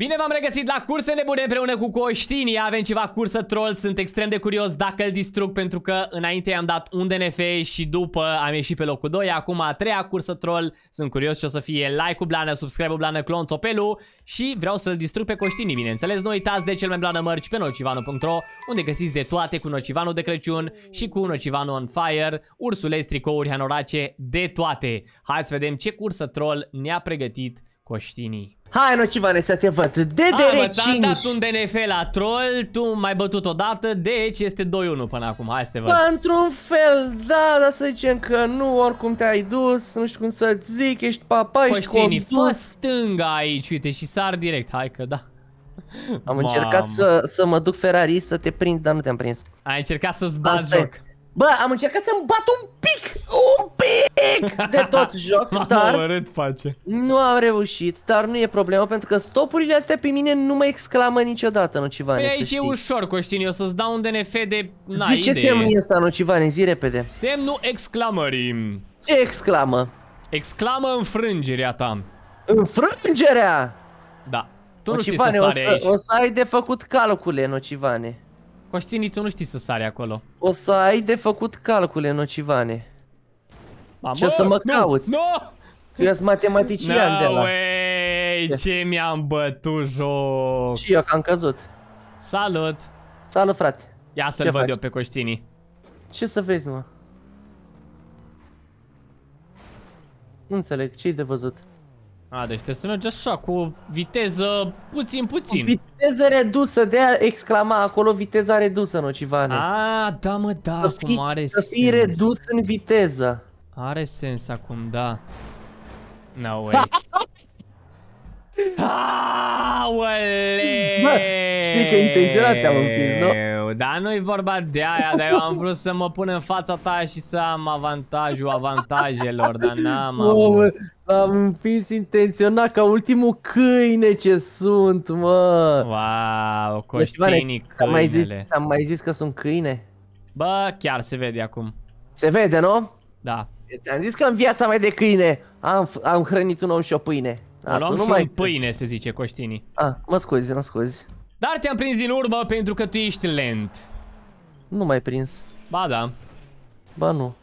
Bine v-am regăsit la curse nebune împreună cu Coștinii Avem ceva cursă troll, sunt extrem de curios dacă îl distrug Pentru că înainte i-am dat un DNF și după am ieșit pe locul 2 Acum a treia cursă troll, sunt curios ce o să fie like-ul blană, subscribe-ul blană, clon topelu Și vreau să-l distrug pe Coștinii, bineînțeles. Nu uitați de cel mai blană mărci pe nocivanu.ro Unde găsiți de toate cu Nocivanu de Crăciun și cu Nocivanu on Fire Ursuleți, tricouri, hanorace, de toate. Hai să vedem ce cursă troll ne-a pregătit Coștinii Hai, Nocivane, să te văd. DDR5. Am dat un DNF la troll, tu m-ai bătut odată, deci este 2-1 până acum. Hai să te văd. Într-un fel, da, dar să zicem că nu, oricum te-ai dus, nu știu cum să-ți zic, ești papa, ești Coștini, fă stânga aici, uite, și sar direct, hai că da. Am Mamă. încercat să, să mă duc Ferrari să te prind, dar nu te-am prins. Ai încercat să-ți bați joc. Bă, am încercat să-mi bat un pic, un pic de tot joc, dar urât face. nu am reușit, dar nu e problemă pentru că stopurile astea pe mine nu mă exclamă niciodată, Nocivane, păi aici e ușor, Coștini, o să-ți dau un DNF de... Zi ce semn e ăsta, Nocivane, zi repede. Semnul exclamării. Ce exclamă? Exclamă înfrângerea ta. Înfrângerea? Da. Tu Nocivane, nu știi să o să, o să ai de făcut calcule, Nocivane. Coștini, tu nu știi să sari acolo. O să ai de făcut calcule, nocivane. Mamă, Ce o să mă nu, cauți? Nu! Eu sunt matematician no de la. Way, ce mi-am bătut joc. Și eu că am căzut. Salut. Salut, frate. Ia să-l văd faci? eu pe Coștini. Ce să vezi, mă? Nu înțeleg, ce-i de văzut? A, deci trebuie să mergi așa, cu viteză puțin, puțin. Cu viteză redusă, de a exclama acolo viteza redusă, Nocivane. A, da mă, da, să fii, are să fii sens. redus în viteză. Are sens acum, da. No way. Aoleu! Bă, știi că intenționat te-am învins, nu? Dar nu-i vorba de aia, dar eu am vrut să mă pun în fața ta și să am avantajul avantajelor, dar n-am avut. Am învins intenționat ca ultimul câine ce sunt, mă! Wow, coștinii câinele. Mai zis, am mai zis că sunt câine? Bă, chiar se vede acum. Se vede, nu? Da. Ți-am zis că în viața mea de câine am, am hrănit un om și o pâine. A, luăm și mai... pâine, se zice, coștinii. A, mă scuzi, mă scuzi. Dar te-am prins din urmă pentru că tu ești lent. Nu mai prins. Ba da. Ba nu.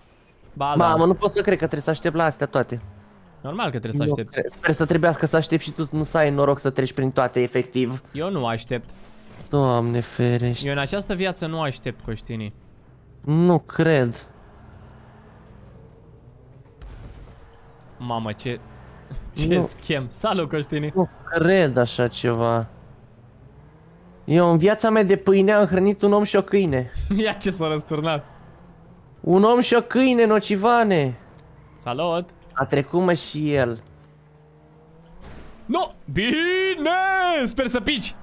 Ba da. Mamă, nu pot să cred că trebuie să aștept la astea toate. Normal că trebuie să aștepți. Sper să trebuiască să aștept și tu nu să ai noroc să treci prin toate, efectiv. Eu nu aștept. Doamne ferești. Eu în această viață nu aștept, Coștinii. Nu cred. Mamă, ce... Ce nu. schem. Salut, Coștinii. Nu cred așa ceva. Eu în viața mea de pâine am hrănit un om și o câine. Ia ce s-a răsturnat. Un om și o câine, nocivane. Salut. A trecut mă și el. Nu! Bine! Sper să pici!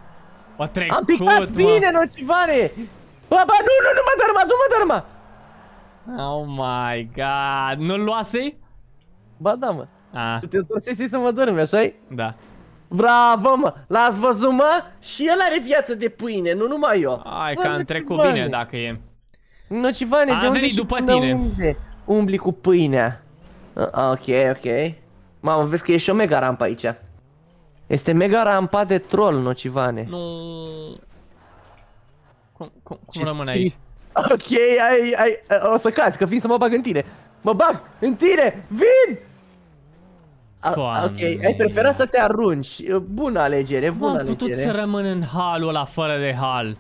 A trecut, Am picat mă. bine, nocivane! Bă, bă, nu, nu, nu mă dărma, nu mă dărma! Oh my god, nu-l luasei? Ba da, mă. Ah. Te întorsesei să mă dormi, așa -i? Da. Bravo, mă! L-ați văzut, mă? Și el are viață de pâine, nu numai eu. Hai că am trecut bine dacă e. Nocivane, de unde venit după tine. Unde umbli cu pâinea? Uh, ok, ok. Mamă, vezi că e și o mega rampă aici. Este mega rampa de troll, Nocivane. Nu... Cum, cum, cum rămâne aici? Ok, ai, ai, o să cazi, că vin să mă bag în tine. Mă bag în tine! Vin! A, ok, ai preferat să te arunci. Bună alegere, bună alegere. Am putut să rămân în halul ăla fără de hal.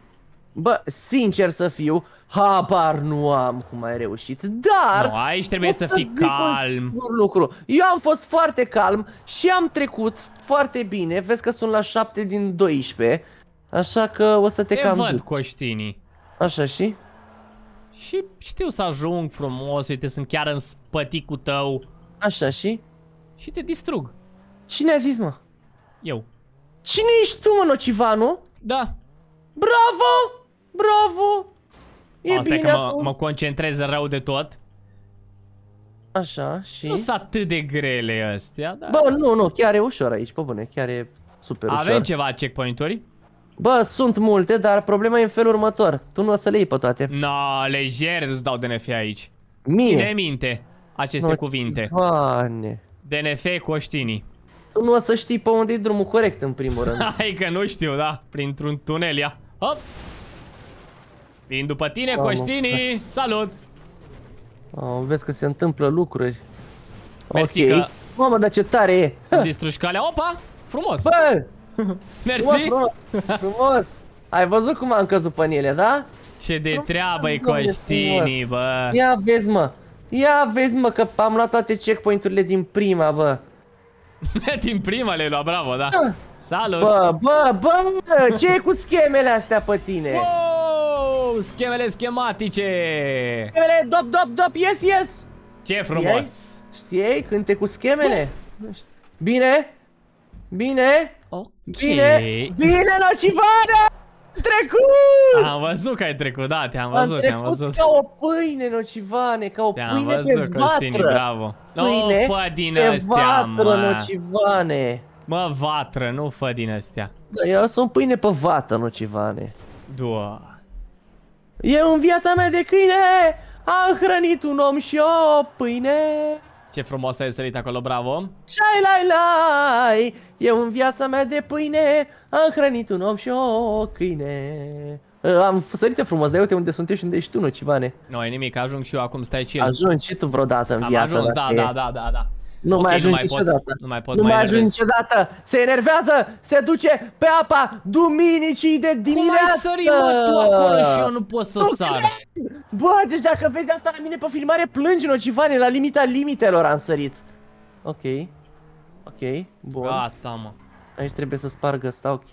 Bă, sincer să fiu, habar nu am cum ai reușit, dar... Nu, aici trebuie să, să fii calm. Un lucru. Eu am fost foarte calm și am trecut foarte bine. Vezi că sunt la 7 din 12, așa că o să te, te cam văd, duci. coștinii. Așa și? Și știu să ajung frumos, uite, sunt chiar în spăticul tău. Așa și? Și te distrug. Cine a zis, mă? Eu. Cine ești tu, mă, Nocivanu? Da. Bravo! Bravo! E Asta bine că mă, mă concentrez rău de tot. Așa, și... Nu sunt atât de grele astea, dar... Bă, nu, nu, chiar e ușor aici, pe bune, chiar e super Avem ușor. Avem ceva checkpoint-uri? Bă, sunt multe, dar problema e în felul următor. Tu nu o să le iei pe toate. No, lejer îți dau DNF aici. Mie? Ține minte aceste no, cuvinte. Doamne. DNF Coștinii. Tu nu o să știi pe unde e drumul corect, în primul rând. Hai că nu știu, da. Printr-un tunel, ia. Hop. Vin după tine, Mamă. Coștini. Salut. Oh, vezi că se întâmplă lucruri. Mersi ok. că- Mamă, dar ce tare e! Îmi distrugi calea. Opa! Frumos. Bă! Frumos, Mersi. frumos, frumos! Ai văzut cum am căzut pe ele, da? Ce de treabă e Doamne, Coștini, bă. Ia vezi, mă! Ia vezi, mă, că am luat toate checkpoint-urile din prima, bă! Din prima le-ai luat, bravo, da. Da. Salut. Bă, bă, bă! ce e cu schemele astea pe tine? Wow! Schemele schematice. Schemele, dop, dop, dop, yes, yes! Ce frumos. Știai când te cu schemele? Bine? Bine? Ok. Bine? Bine, nocivane! Trecut! Am văzut că ai trecut, da, te-am Am văzut, te-am trecut văzut. ca o pâine, nocivane, ca o Te-am pâine pe văzut, Costini, vatră. bravo. Nu Pâine fă din pe astea, vatră, mă. nocivane. Mă, vatră, nu fă din astea. Da, eu sunt pâine pe vatră, nocivane. Dua. Eu în viața mea de câine am hrănit un om și o pâine. Ce frumos ai sărit acolo, bravo. Șai lai lai, eu în viața mea de pâine am hrănit un om și o câine. Uh, Am sărit frumos, dar uite unde sunt eu și unde ești tu, nocivane. Nu e nimic, ajung și eu acum, stai chill. Ajungi și tu vreodată în Am viață. ajuns, da, dacă e. da, da, da, da. Nu Ok, mai ajungi nu mai pot, niciodată. nu mai pot, nu mă mai ajungi enervez. niciodată. Se enervează, se duce pe apa duminicii de Cum ai dimineață. sărit, mă, tu acolo și eu nu pot să Nu sar. Bă, deci dacă vezi asta la mine pe filmare, plângi nocivane, la limita limitelor am sărit. Ok. Ok, bun. Gata, mă. Aici trebuie să sparg ăsta, ok.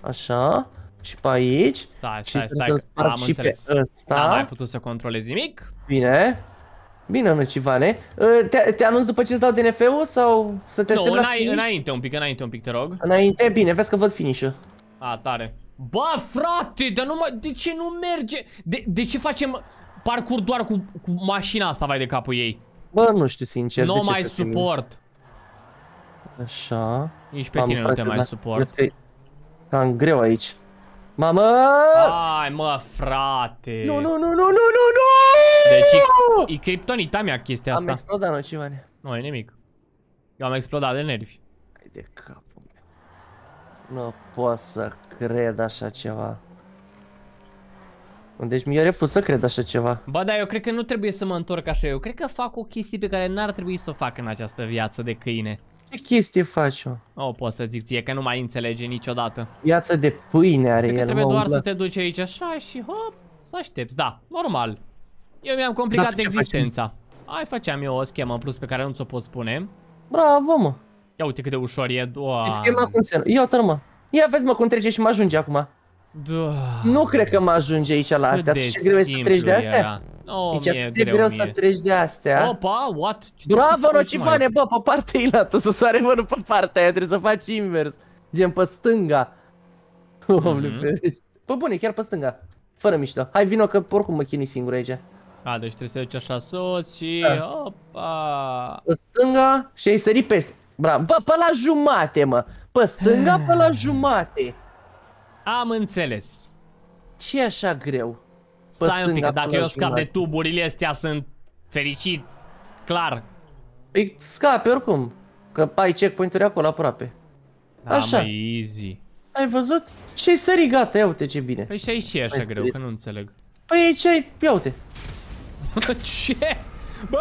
Așa. Și pe aici. Stai, și stai, să- stai, să că sparg am și înțeles. pe ăsta. N-am mai putut să controlez nimic. Bine. Bine, nocivane. Uh, Te, te anunț după ce îți dau DNF-ul sau să te Nu, aștept la înai, finish? înainte un pic, înainte un pic, te rog. Înainte? Bine, vezi că văd finish-ul. A, tare. Bă, frate, dar nu mai... De ce nu merge? De, de ce facem parcurs doar cu, cu mașina asta, vai de capul ei? Bă, nu știu sincer. Nu de ce mai să fim- suport. Așa. Nici pe Mamă, tine nu te frate, mai da. suport. Vezi că e cam greu aici. Mamă! Hai, mă, frate. Nu, nu, nu, nu, nu, nu, nu! Deci e, e kryptonita mea chestia Am asta. explodat, nocivane. Nu e nimic. Eu am explodat de nervi. Hai de capul meu. Nu pot să cred așa ceva. Deci mi-e refuz să cred așa ceva. Bă, dar eu cred că nu trebuie să mă întorc așa. Eu cred că fac o chestie pe care n-ar trebui să o fac în această viață de câine. Ce chestie faci, mă? Nu pot să zic ție că nu mai înțelege niciodată. Viața de pâine are Cred că el, trebuie mă, doar umblă. să te duci aici așa și hop, să aștepți. Da, normal. Eu mi-am complicat Da, tu ce existența. Hai, făceam eu o schemă în plus pe care nu ți-o pot spune. Bravo, mă. Ia uite cât de ușor e. Și Doamne. schema cum se... Ia uite mă. Ia vezi, mă, cum trece și mă ajunge acum. Doamne. Nu cred că mă ajunge aici la astea. Cât Tu de ce greu e să simplu treci de astea? era. Nu, Deci mi-e atât de greu, greu mie. să treci de astea. Opa, what? Ce trebuie să Bravo, faci, nocivane, mai? bă, pe partea ilaltă, să sare mă, nu pe partea aia, trebuie să faci invers. Gen pe stânga. Doamne, Mhm. ferește. Bă, bune, chiar pe stânga. Fără mișto. Hai, vino că oricum mă chinui singur aici. A, deci trebuie să duci așa sus și... Da. Opa! Pe stânga și ai sărit peste. Bravo. Bă, pe la jumate, mă. Pe stânga, pe la jumate. Am înțeles. ce e așa greu? Stai un pic, stânga că dacă până eu la scap de jumătate. tuburile astea sunt fericit. Clar. Păi scapi oricum. Că ai checkpoint-uri acolo aproape. Da, Așa. mă, easy. Ai văzut? Ce-ai sărit, gata, ia uite ce bine. Păi și aici ce e așa Hai, greu, sărit. că nu înțeleg. Păi aici ai, ia uite. ce? Bă,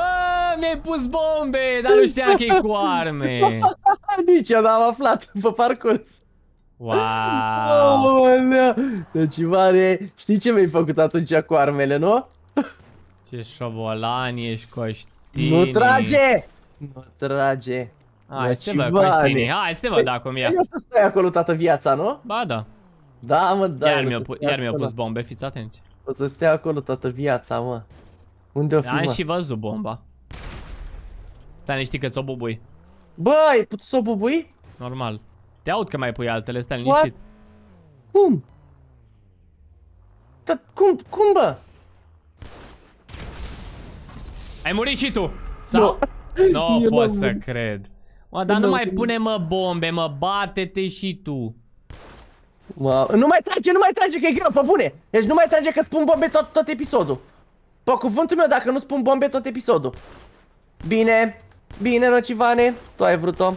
mi-ai pus bombe, dar nu știam că e cu arme. Nici eu n-am aflat pe parcurs. Wow. Aolea. Deci, mare, știi ce mi-ai făcut atunci cu armele, nu? Ce șobolan ești, Coștini. Nu trage! Nu trage. Hai să te văd, Nocivane. Coștini. Hai să te văd acum ia. Eu să stai acolo toată viața, nu? Ba da. Da, mă, da. Iar eu mi-au să pu- stai iar mi-au acolo. pus bombe, fiți atenți. O să stea acolo toată viața, mă. Unde o fi, Am mă? și văzut bomba. Stai, știi că ți-o bubui. Bă, ai putut să o bubui? Normal. Te aud că mai pui altele, stai What? liniștit. Cum? Da, cum, cum, bă? Ai murit și tu! Sau? Nu Eu pot n-am să murit. cred. Mă, dar Eu nu n-am mai murit. pune mă bombe, mă, bate-te și tu. Mă, nu mai trage, nu mai trage, că e greu, pe bune. Deci nu mai trage că spun bombe tot, tot episodul. Pe cuvântul meu, dacă nu spun bombe tot episodul. Bine, bine, Nocivane, tu ai vrut-o.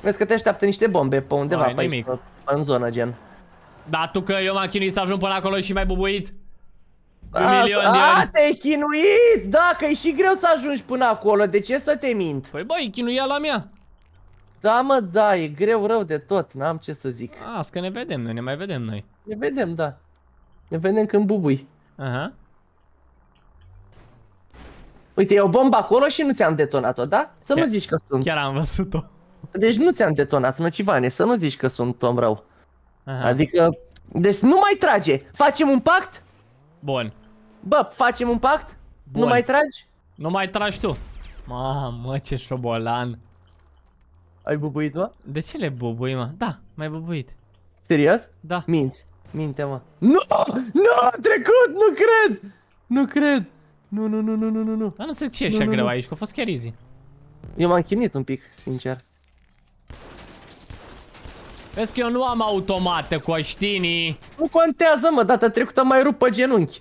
Vezi că te așteaptă niște bombe pe undeva Ai, pe aici, nimic. pe, în zonă, gen. Da, tu că eu m-am chinuit să ajung până acolo și mai bubuit? Un A, milion de a, ani. te-ai chinuit! Da, că e și greu să ajungi până acolo, de ce să te mint? Păi băi, chinuia la mea. Da, mă, da, e greu rău de tot, n-am ce să zic. As că ne vedem noi, ne mai vedem noi. Ne vedem, da. Ne vedem când bubui. Aha. Uite, e o bombă acolo și nu ți-am detonat-o, da? Să nu Chiar- zici că sunt. Chiar am văzut-o. Deci nu ți-am detonat, nocivane, să nu zici că sunt om rău. Aha. Adică, deci nu mai trage. Facem un pact? Bun. Bă, facem un pact? Bun. Nu mai tragi? Nu mai tragi tu. Mamă, ce șobolan. Ai bubuit, mă? De ce le bubui, mă? Da, mai bubuit. Serios? Da. Minți. Minte, mă. Nu! Nu! A trecut! Nu cred! Nu cred! Nu, nu, nu, nu, nu, nu, nu. Dar nu înțeleg ce e Nu, așa nu, greu nu. aici, că a fost chiar easy. Eu m-am chinuit un pic, sincer. Vezi că eu nu am automată cu oștinii. Nu contează, mă, data trecută am mai rupt pe genunchi.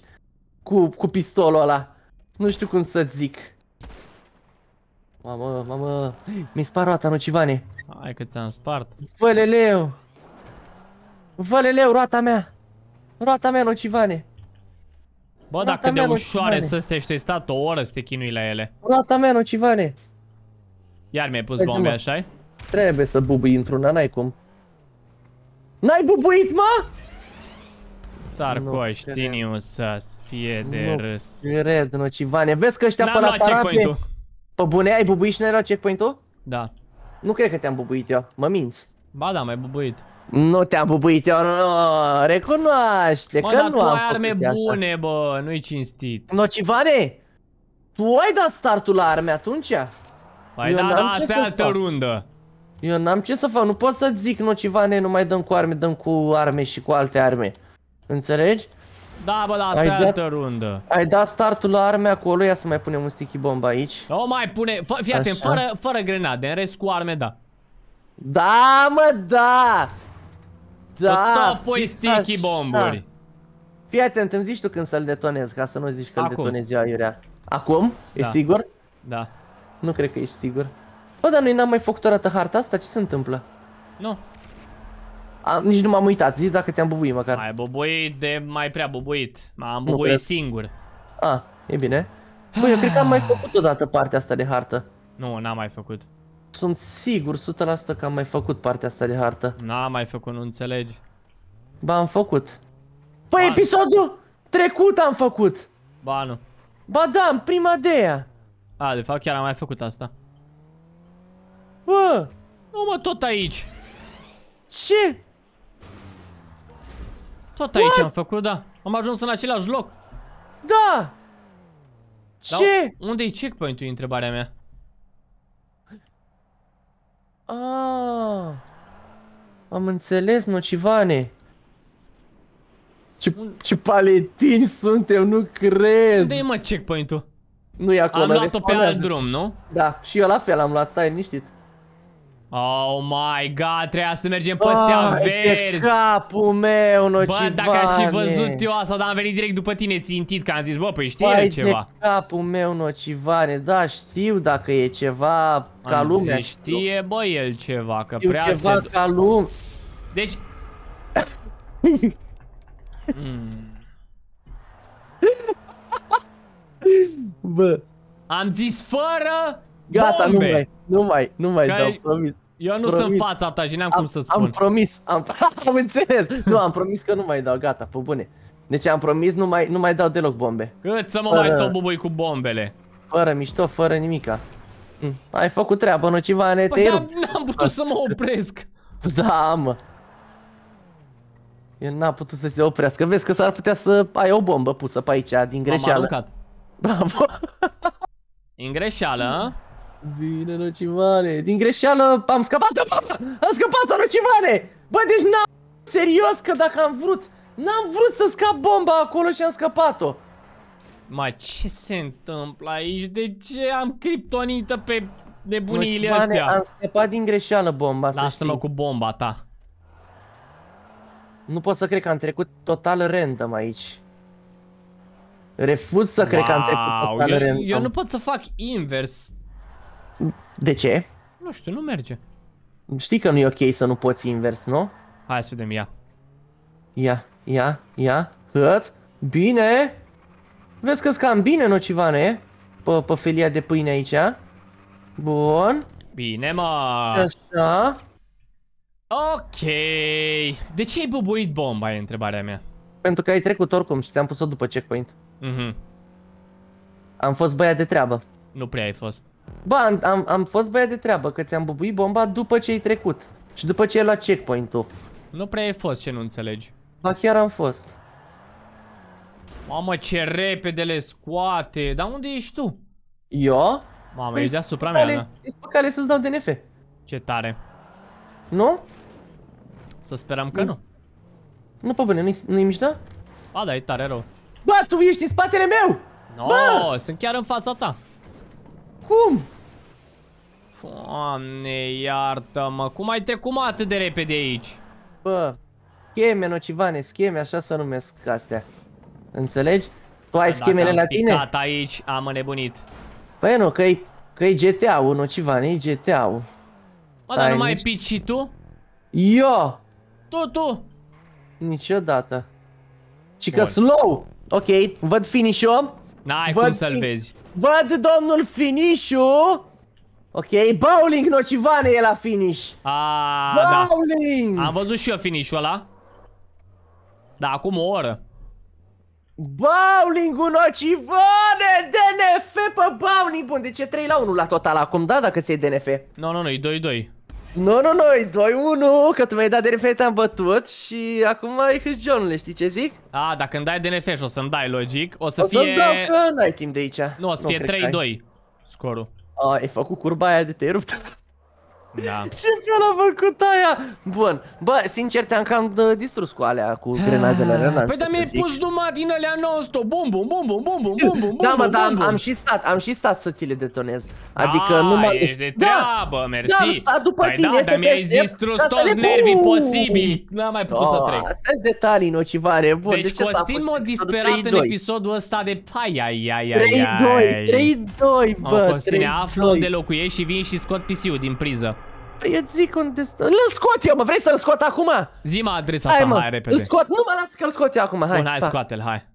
Cu, cu pistolul ăla. Nu știu cum să-ți zic. Mamă, mamă, mi-i spar roata, nocivane. Hai că ți-am spart. Văleleu! Văleleu, roata mea! Roata mea, nocivane! Bă, Roata dacă de mea, ușoare nocivane. să stai și tu ai stat o oră să te chinui la ele. Roata mea, nocivane! Iar mi-ai pus Haide, bombe, mă. așa Trebuie să bubui într-una, n-ai cum. N-ai bubuit, mă? Țar Nu cu oștinii să fie de Nu râs. Cred, nocivane. Vezi că ăștia pe N-am la luat tarabe... checkpoint-ul. Pe bune, ai bubuit și n-ai luat checkpoint-ul? Da. Nu cred că te-am bubuit eu, mă minți. Ba da, mai bubuit. Nu te-am bubuit eu, nu, recunoaște Mă, că dar nu tu am ai arme făcut așa. bune, bă, nu-i cinstit. Nocivane, tu ai dat startul la arme atunci? Păi Eu da, n-am da, ce asta e să altă fac. rundă. Eu n-am ce să fac, nu pot să zic nocivane, nu mai dăm cu arme, dăm cu arme și cu alte arme. Înțelegi? Da, bă, da, asta Ai e dat- altă rundă. Ai dat startul la arme acolo, ia să mai punem un sticky bomb aici. O mai pune, fă, fii atent, Așa. fără, fără grenade, în rest cu arme, da. Da, mă, da! Da, tot pui fix sticky așa. bomburi. Fii atent, îmi zici tu când să-l detonez, ca să nu zici că îl Acum. detonez eu aiurea. Acum? Ești Da. sigur? Da. Nu cred că ești sigur. Bă, dar noi n-am mai făcut o dată harta asta? Ce se întâmplă? Nu. Am, nici nu m-am uitat, zi dacă te-am bubuit măcar. Mai bubuit de mai prea bubuit. M-am Nu bubuit cred. singur. A, e bine. Bă, eu cred că am mai făcut o dată partea asta de hartă. Nu, n-am mai făcut. Sunt sigur 100% că am mai făcut partea asta de hartă. N-am mai făcut, nu înțelegi. Ba, am făcut. Păi, Ba. episodul trecut am făcut. Ba, nu. Ba da, în prima de aia. A, de fapt chiar am mai făcut asta. Bă, Nu, mă, tot aici. ce? Tot aici am făcut, da. Am ajuns în același loc. Da! Dar Ce? Unde e checkpoint-ul, e întrebarea mea. Ah, am înțeles, nocivane. Ce, ce paletini suntem, nu cred. Unde e, mă, checkpoint-ul? Nu e acolo, Am luat-o pe alt respawnează. drum, nu? Da, și eu la fel am luat, stai liniștit. Oh my god, trebuia să mergem pe astea Vai de verzi. capul meu, nocivane. Bă, dacă aș fi văzut eu asta, dar am venit direct după tine țintit, că am zis, bă, păi știe el Vai ceva. de capul meu, nocivane. Da, știu dacă e ceva ca Am lumea. zis, știe, bă, el ceva, că Știu prea ceva se... ca lume. Deci... Mm. Bă, Am zis fără gata, bombe. nu mai, nu mai, nu mai Că dau, ai- promis. Eu nu Promit. sunt fața ta și n-am cum Am, să-ți am spun. promis, am, am înțeles. Nu, am promis că nu mai dau, gata, pe bune. Deci am promis, nu mai, nu mai dau deloc bombe. Cât să mă Fără- mai tot bubui cu bombele? Fără mișto, fără nimica. Mm, Ai făcut treabă, nocivane, Păi te-ai da, rupt. n-am putut să mă opresc. Da, mă. El n-a putut să se oprească. Vezi că s-ar putea să ai o bombă pusă pe aici, din M-am greșeală. aruncat. Bravo. În greșeală, a? Bine, nocivane. Din greșeală am scăpat-o, bă! Am scăpat-o, nocivane! Bă, deci n-am... Serios că dacă am vrut... N-am vrut să scap bomba acolo și am scăpat-o. Mai ce se întâmplă aici? De ce am criptonită pe nebuniile Nocivane, astea? am scăpat din greșeală bomba, să Lasă-mă știi. cu bomba ta. Nu pot să cred că am trecut total random aici. Refuz să cred că am trecut Wow, total eu, random. eu nu pot să fac invers. De ce? Nu știu, nu merge. Știi că nu e ok să nu poți invers, nu? Hai să vedem, ia. Ia, ia, ia, hăț, bine. Vezi că-ți cam bine, nocivane, pe, pe felia de pâine aici. Bun. Bine, mă. Așa. Ok. De ce ai bubuit bomba, e întrebarea mea. Pentru că ai trecut oricum și ți-am pus-o după checkpoint. Mhm. Am fost băiat de treabă. Nu prea ai fost. Ba, am, am, am fost băiat de treabă, că ți-am bubuit bomba după ce ai trecut. Și după ce ai luat checkpoint-ul. Nu prea ai fost, ce nu înțelegi. Ba chiar am fost. Mamă, ce repede le scoate. Dar unde ești tu? Eu? Mamă, Păi e deasupra mea, da. E pe cale să-ți dau DNF. Ce tare. Nu? Să sperăm că nu. Nu pe bune, nu-i nu mișto? Ba da, e tare rău. Bă, tu ești în spatele meu! No, Bă! sunt chiar în fața ta. Cum? Doamne, iartă-mă. Cum ai trecut mă, atât de repede aici? Bă, scheme nocivane, scheme, așa să numesc astea. Înțelegi? Tu ai schemele Dacă la am tine? picat aici, am înnebunit. Păi nu, că e că e GTA-ul, nocivane, e GTA-ul. Mă, dar Stai, nu mai nici- pici și tu? Eu! Tu, tu! Niciodată. Ci că Bun. slow! Ok, văd finish-ul. N-ai Văd cum să-l fi- vezi. Văd domnul finish-ul. Ok, bowling nocivane e la finish. A, da. Bowling! Am văzut și eu finish-ul ăla. Da, acum o oră. Bowling-ul nocivane! DNF pe bowling! Bun, deci e 3 la 1 la total acum, da? Dacă ți-ai DNF. Nu, nu, nu, e 2-2. Nu, nu, nu, e 2-1, că tu mi-ai dat DNF, te-am bătut și acum e hâșjonule, știi ce zic? A, dacă îmi dai DNF și o să-mi dai logic, o să O să-ți fie... dau că n-ai timp de aici. Nu, o să fie cred că ai. 3-2 scorul. A, ai făcut curba aia de te-ai rupt. Da. Ce fel a făcut aia? Bun, bă, sincer te-am cam uh, distrus cu alea, cu grenadele alea, n-am Păi ce dar să mi-ai zic. pus numai din alea non-stop. Bum, bum, bum, bum, bum, bum, bum, bum, Da, mă, bum, dar bum, am, bum. am și stat, am și stat să ți le detonez. Adică A, nu m-am... ești de Da, treabă, mersi. Da, am stat după păi tine da, să dar te mi-ai aștept distrus ca să toți le nervii pun. posibili. N-am mai putut să Oh, trec. Astea sunt detalii nocivare, bun. Deci ce s-a Costin fost m-a episodul disperat în 3-2? episodul ăsta de pai, ai, ai, ai, ai. 3-2, 3-2, Mă, bă, Costine, aflu unde 3-2. locuiești și vin și scot PC-ul din priză. Păi îți zic unde stă. Îl scot eu, mă, vrei să-l scot acum? Zi-mă adresa Hai, ta, mă, hai repede. îl scot, nu mă las că îl scot eu acum, hai. Bun, hai, pa. scoate-l, hai.